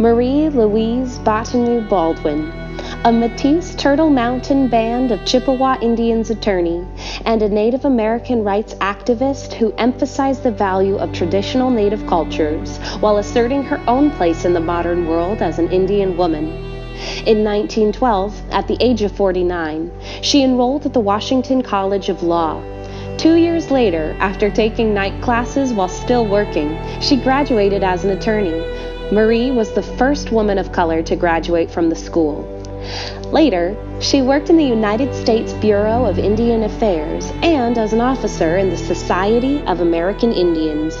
Marie Louise Bottineau Baldwin, a Métis Turtle Mountain Band of Chippewa Indians attorney, and a Native American rights activist who emphasized the value of traditional Native cultures while asserting her own place in the modern world as an Indian woman. In 1912, at the age of 49, she enrolled at the Washington College of Law. Two years later, after taking night classes while still working, she graduated as an attorney. Marie was the first woman of color to graduate from the school. Later, she worked in the United States Bureau of Indian Affairs and as an officer in the Society of American Indians.